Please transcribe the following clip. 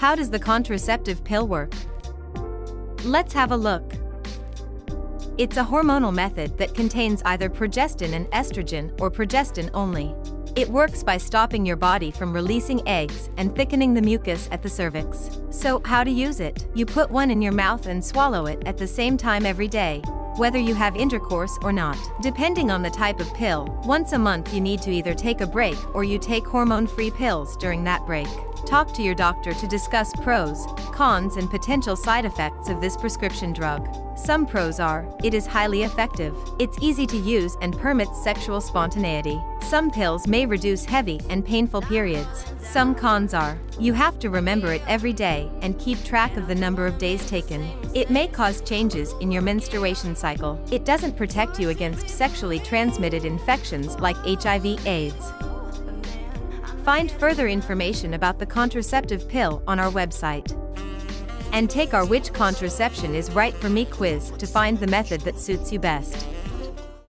How does the contraceptive pill work? Let's have a look. It's a hormonal method that contains either progestin and estrogen or progestin only. It works by stopping your body from releasing eggs and thickening the mucus at the cervix. So, how to use it? You put one in your mouth and swallow it at the same time every day, whether you have intercourse or not. Depending on the type of pill, once a month you need to either take a break or you take hormone-free pills during that break. Talk to your doctor to discuss pros, cons and potential side effects of this prescription drug. Some pros are, it is highly effective, it's easy to use and permits sexual spontaneity. Some pills may reduce heavy and painful periods. Some cons are, you have to remember it every day and keep track of the number of days taken. It may cause changes in your menstruation cycle. It doesn't protect you against sexually transmitted infections like HIV AIDS. Find further information about the contraceptive pill on our website. And take our Which Contraception is Right for Me quiz to find the method that suits you best.